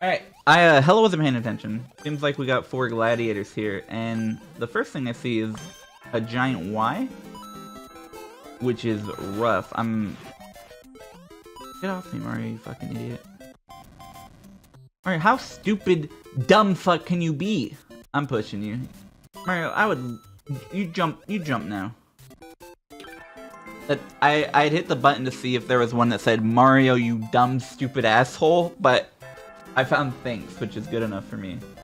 Alright, I uh, hella wasn't paying attention. Seems like we got four gladiators here, and the first thing I see is a giant Y, which is rough. I'm... Get off me, Mario, you fucking idiot. Mario, how stupid, dumb fuck can you be? I'm pushing you. Mario, I would... You jump, you jump now. That I, I'd hit the button to see if there was one that said, Mario, you dumb, stupid asshole, but I found thanks, which is good enough for me.